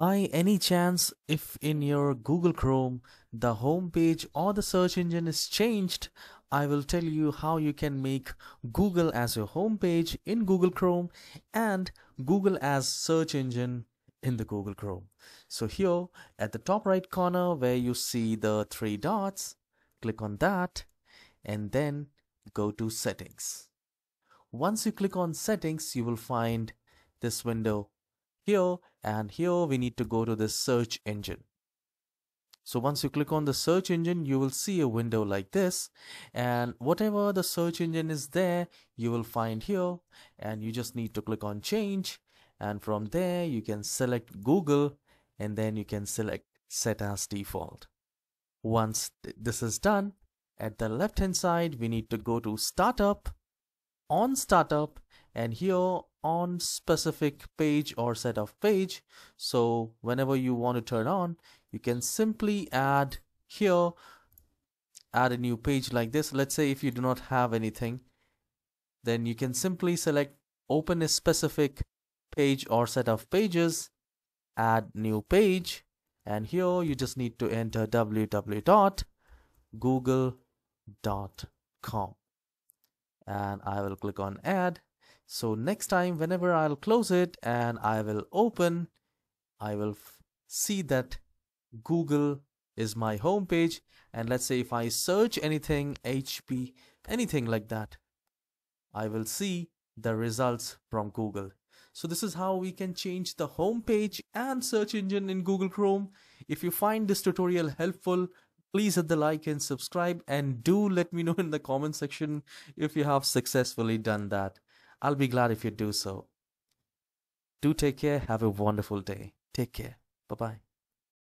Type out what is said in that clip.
By any chance, if in your Google Chrome the home page or the search engine is changed, I will tell you how you can make Google as your home page in Google Chrome and Google as search engine in the Google Chrome. So here at the top right corner where you see the three dots, click on that and then go to settings. Once you click on settings, you will find this window here and here we need to go to the search engine. So once you click on the search engine, you will see a window like this and whatever the search engine is there, you will find here and you just need to click on change and from there you can select Google and then you can select set as default. Once th this is done, at the left hand side we need to go to startup, on startup and here on specific page or set of page. So whenever you want to turn on, you can simply add here, add a new page like this. Let's say if you do not have anything, then you can simply select open a specific page or set of pages, add new page, and here you just need to enter www.google.com and I will click on add. So next time whenever I'll close it and I will open, I will see that Google is my home page and let's say if I search anything HP anything like that I will see the results from Google so this is how we can change the home page and search engine in Google Chrome. If you find this tutorial helpful, please hit the like and subscribe and do let me know in the comment section if you have successfully done that. I'll be glad if you do so. Do take care. Have a wonderful day. Take care. Bye-bye.